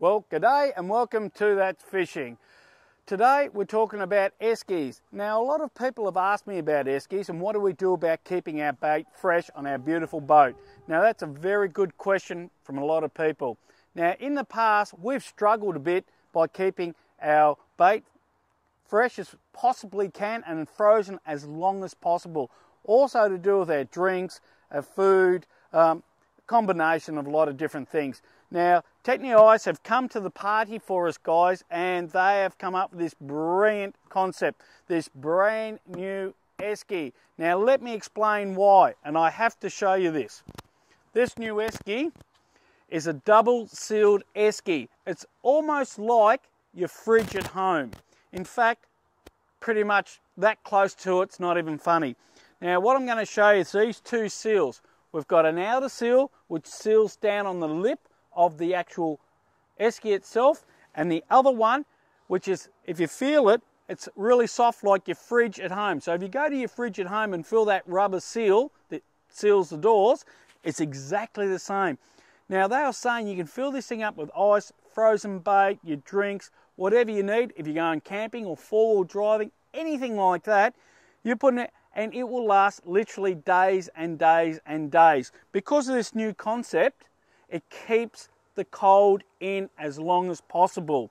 Well, g'day and welcome to That Fishing. Today we're talking about eskies. Now, a lot of people have asked me about eskies and what do we do about keeping our bait fresh on our beautiful boat. Now, that's a very good question from a lot of people. Now, in the past, we've struggled a bit by keeping our bait fresh as possibly can and frozen as long as possible. Also to do with our drinks, our food, um, combination of a lot of different things. Now, Techniice have come to the party for us, guys, and they have come up with this brilliant concept, this brand new esky. Now, let me explain why, and I have to show you this. This new esky is a double sealed esky. It's almost like your fridge at home. In fact, pretty much that close to it's not even funny. Now, what I'm going to show you is these two seals. We've got an outer seal which seals down on the lip of the actual esky itself and the other one which is, if you feel it, it's really soft like your fridge at home. So if you go to your fridge at home and feel that rubber seal that seals the doors, it's exactly the same. Now they are saying you can fill this thing up with ice, frozen bait, your drinks, whatever you need. If you're going camping or four-wheel driving, anything like that, you're putting it and it will last literally days and days and days. Because of this new concept, it keeps the cold in as long as possible.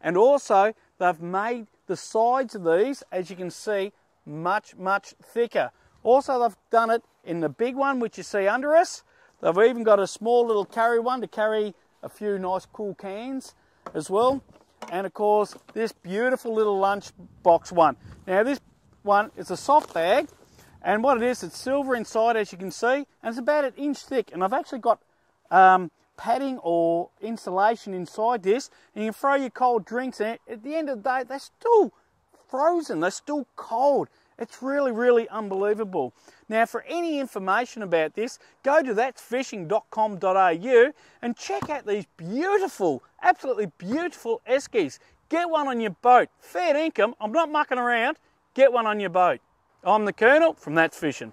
And also, they've made the sides of these, as you can see, much, much thicker. Also, they've done it in the big one, which you see under us. They've even got a small little carry one to carry a few nice cool cans as well. And of course, this beautiful little lunch box one. Now, this one. It's a soft bag, and what it is, it's silver inside, as you can see, and it's about an inch thick. And I've actually got um, padding or insulation inside this, and you can throw your cold drinks in it. At the end of the day, they're still frozen, they're still cold. It's really, really unbelievable. Now, for any information about this, go to that'sfishing.com.au and check out these beautiful, absolutely beautiful eskies. Get one on your boat. Fair income. I'm not mucking around. Get one on your boat. I'm the Colonel from That's Fishing.